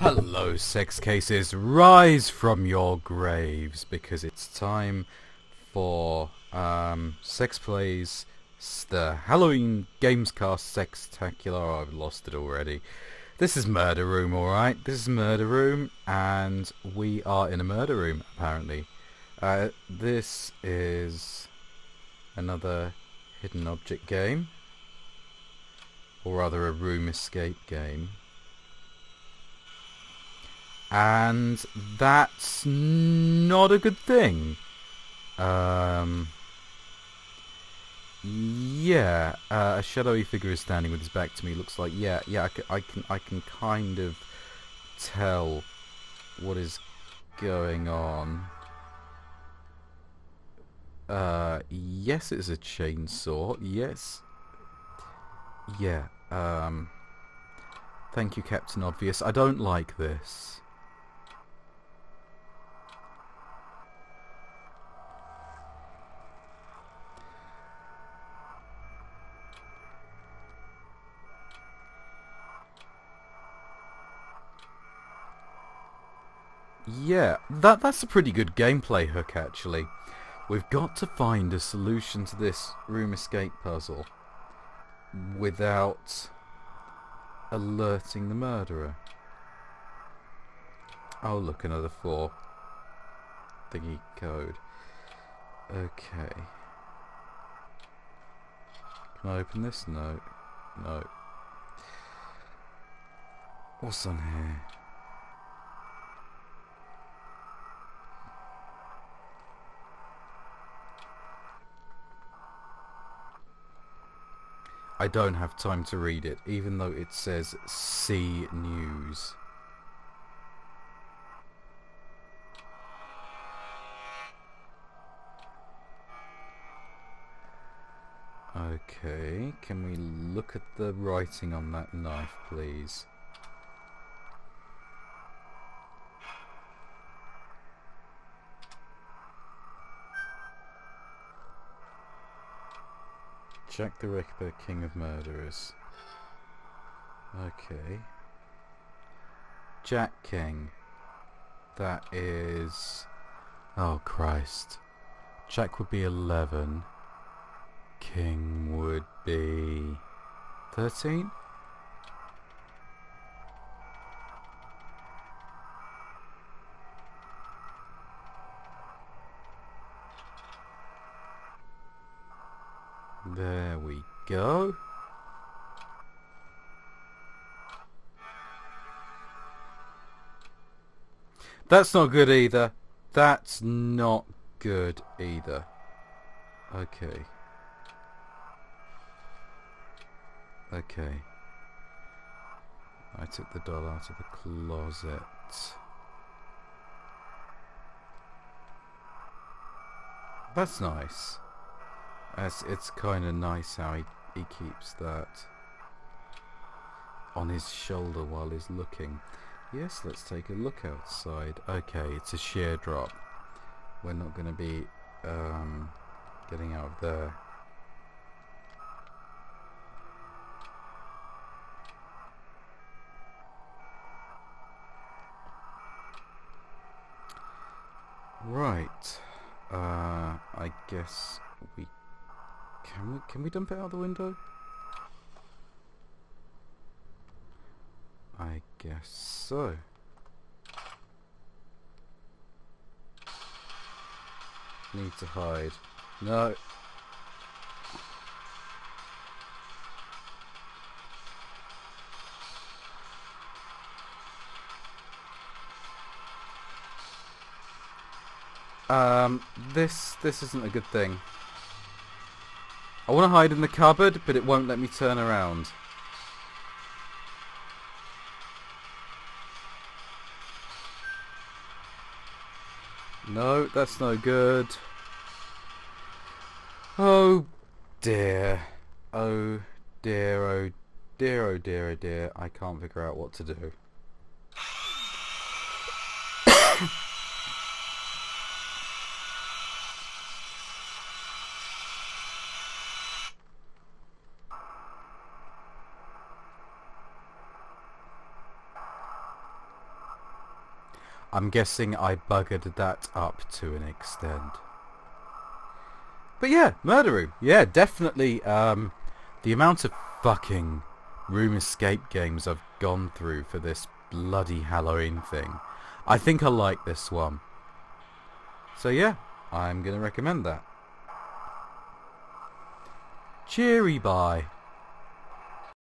Hello, sex cases. Rise from your graves because it's time for um, Sex Plays, the Halloween Gamescast Sextacular. I've lost it already. This is Murder Room, alright? This is Murder Room, and we are in a murder room, apparently. Uh, this is another hidden object game, or rather a room escape game. And that's not a good thing. Um, yeah, uh, a shadowy figure is standing with his back to me. Looks like yeah, yeah. I can, I can, I can kind of tell what is going on. Uh, yes, it's a chainsaw. Yes, yeah. Um, thank you, Captain Obvious. I don't like this. Yeah, that that's a pretty good gameplay hook actually. We've got to find a solution to this room escape puzzle without alerting the murderer. Oh look, another four thingy code. Okay. Can I open this? No. No. What's on here? I don't have time to read it, even though it says C News. Okay, can we look at the writing on that knife, please? Jack the Ripper, King of Murderers. Okay. Jack King. That is... Oh Christ. Jack would be 11. King would be... 13? There we go. That's not good either. That's not good either. Okay. Okay. I took the doll out of the closet. That's nice. It's, it's kind of nice how he, he keeps that on his shoulder while he's looking. Yes, let's take a look outside. Okay, it's a sheer drop. We're not going to be um, getting out of there. Right. Uh, I guess we can we can we dump it out the window? I guess so. Need to hide. No. Um, this this isn't a good thing. I want to hide in the cupboard, but it won't let me turn around. No, that's no good. Oh dear. Oh dear, oh dear, oh dear, oh dear. I can't figure out what to do. I'm guessing I buggered that up to an extent. But yeah, Murder Room. Yeah, definitely um, the amount of fucking room escape games I've gone through for this bloody Halloween thing. I think I like this one. So yeah, I'm going to recommend that. Cheery bye.